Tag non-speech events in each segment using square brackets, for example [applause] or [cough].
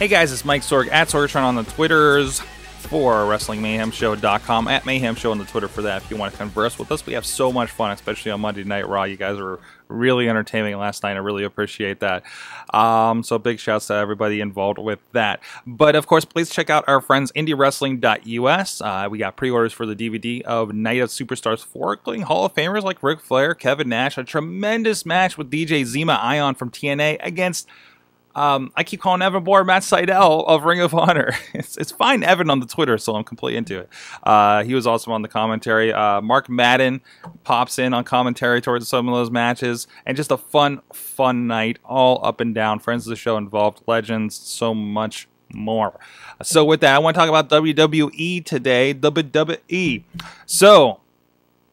Hey guys, it's Mike Sorg at Sorgatron on the Twitters for WrestlingMayhemShow.com at Mayhem Show on the Twitter for that. If you want to converse with us, we have so much fun, especially on Monday Night Raw. You guys were really entertaining last night. I really appreciate that. Um, so big shouts to everybody involved with that. But of course, please check out our friends IndieWrestling.us. Uh, we got pre-orders for the DVD of Night of Superstars 4, including Hall of Famers like Ric Flair, Kevin Nash, a tremendous match with DJ Zema Ion from TNA against um, I keep calling Evan Bourne Matt Sydal of Ring of Honor. [laughs] It's, it's fine Evan on the Twitter, so I'm completely into it. Uh, he was also on the commentary. Uh, Mark Madden pops in on commentary towards some of those matches, and just a fun, fun night all up and down. Friends of the show involved, legends, so much more. So with that, I want to talk about WWE today. WWE. So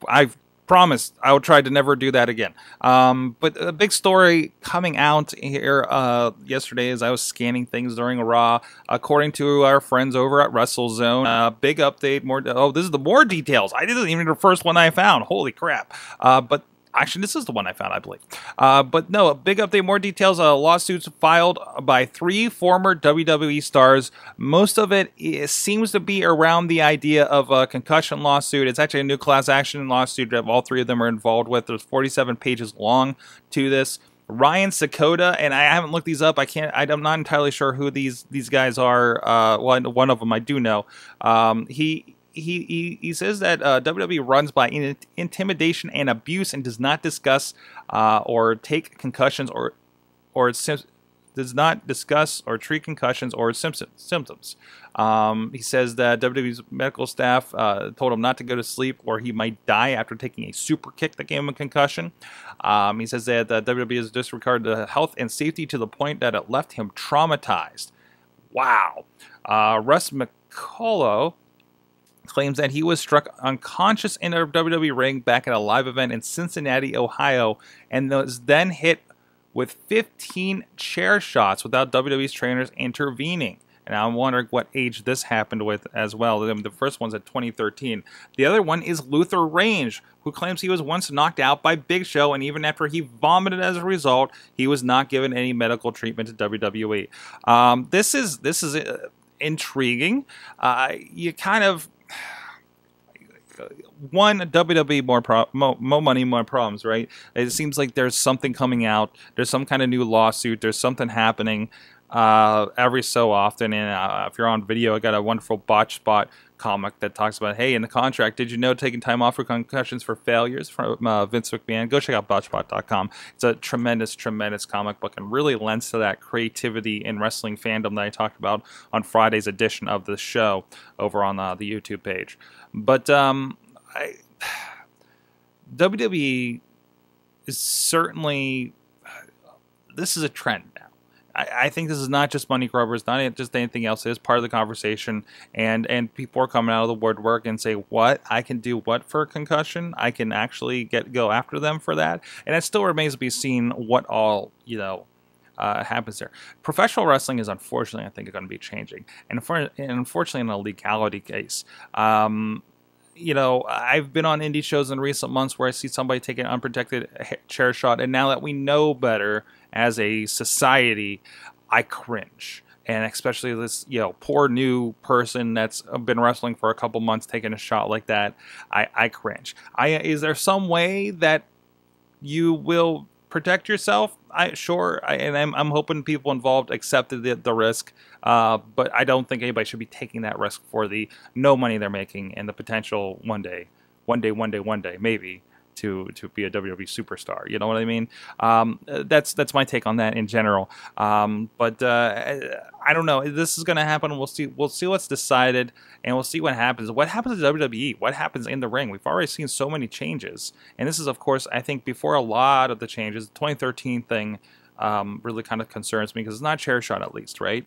I've promise I will try to never do that again. Um, but a big story coming out here uh, yesterday as I was scanning things during Raw, according to our friends over at WrestleZone. Uh, big update, more. Oh, this is the more details. I didn't even the first one I found. Holy crap! Uh, but Actually, this is the one I found, I believe. Uh, but no, a big update, more details. Uh, lawsuits filed by three former WWE stars. Most of it, it seems to be around the idea of a concussion lawsuit. It's actually a new class action lawsuit that all three of them are involved with. There's 47 pages long to this. Ryan Sakoda, and I haven't looked these up. I can't. I'm not entirely sure who these these guys are. Uh, well, one of them I do know. Um, he he, he, he says that uh, WWE runs by in- intimidation and abuse and does not discuss uh, or take concussions or or sim- does not discuss or treat concussions or symptoms. Um, he says that WWE's medical staff uh, told him not to go to sleep or he might die after taking a super kick that gave him a concussion. Um, he says that uh, WWE has disregarded the health and safety to the point that it left him traumatized. Wow. Uh, Russ McCullough claims that he was struck unconscious in a WWE ring back at a live event in Cincinnati, Ohio, and was then hit with 15 chair shots without WWE's trainers intervening. And I'm wondering what age this happened with as well. The first one's at 2013. The other one is Luther Reigns, who claims he was once knocked out by Big Show, and even after he vomited as a result, he was not given any medical treatment to WWE. Um, this is this is uh, intriguing. Uh, you kind of one WWE more, pro- more, more money more problems right? It seems like there's something coming out. There's some kind of new lawsuit. There's something happening uh, every so often and uh, if you're on video i got a wonderful botch spot comic that talks about, hey, in the contract, did you know taking time off for concussions for failures from uh, Vince McMahon? Go check out botchbot.com. It's a tremendous, tremendous comic book and really lends to that creativity in wrestling fandom that I talked about on Friday's edition of the show over on uh, the YouTube page. But um, I, [sighs] WWE is certainly, this is a trend I, I think this is not just money grubbers, not just anything else. It is part of the conversation, and and people are coming out of the woodwork and say, "What I can do? What for concussion? I can actually get go after them for that." And it still remains to be seen what all you know uh, happens there. Professional wrestling is unfortunately, I think, going to be changing, and, for, and unfortunately, in a legality case. Um, you know, I've been on indie shows in recent months where I see somebody take an unprotected chair shot, and now that we know better as a society, I cringe. And especially this, you know, poor new person that's been wrestling for a couple months taking a shot like that, I, I cringe. I is there some way that you will protect yourself? I sure, I, and I'm, I'm hoping people involved accepted the, the risk. Uh, but I don't think anybody should be taking that risk for the no money they're making and the potential one day, one day, one day, one day, maybe to to be a WWE superstar. You know what I mean? Um, that's that's my take on that in general. Um, but uh, I don't know. This is going to happen. We'll see. We'll see what's decided, and we'll see what happens. What happens to WWE? What happens in the ring? We've already seen so many changes, and this is, of course, I think before a lot of the changes. The 2013 thing um, really kind of concerns me because it's not chair shot, at least, right?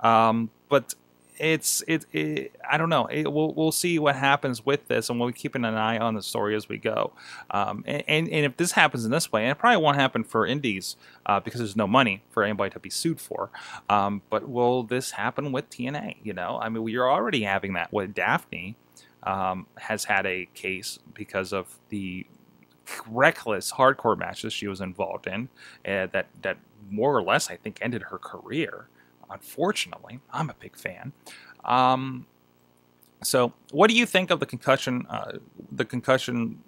Um, but it's it, it, I don't know. It, we'll we'll see what happens with this, and we'll be keeping an eye on the story as we go. Um, and, and, and if this happens in this way, and it probably won't happen for indies uh, because there's no money for anybody to be sued for. Um, but will this happen with TNA? You know, I mean, we're already having that with Daffney. Um, has had a case because of the reckless hardcore matches she was involved in uh, that that more or less I think ended her career unfortunately, I'm a big fan. Um, so, what do you think of the concussion? Uh, the concussion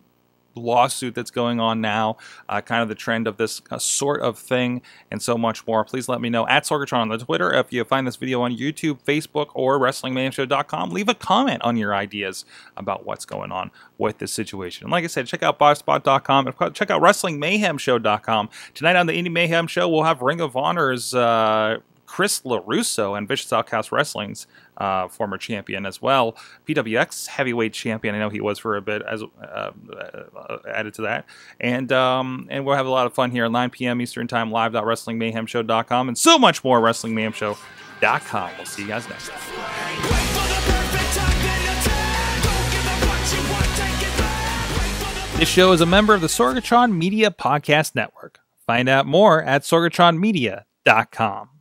lawsuit that's going on now, uh, kind of the trend of this uh, sort of thing, and so much more. Please let me know at Sorgatron on the Twitter. If you find this video on YouTube, Facebook, or WrestlingMayhemShow.com, leave a comment on your ideas about what's going on with this situation. And like I said, check out BossBot.com and check out WrestlingMayhemShow.com. Tonight on the Indie Mayhem Show, we'll have Ring of Honor's uh, Chris LaRusso and Vicious Outcast Wrestling's uh, former champion as well. PWX heavyweight champion. I know he was for a bit as uh, uh, added to that. And um, and we'll have a lot of fun here at 9 p.m. Eastern Time live. WrestlingMayhemShow.com and so much more. WrestlingMayhemShow.com. We'll see you guys next time. This show is a member of the Sorgatron Media Podcast Network. Find out more at sorgatronmedia.com.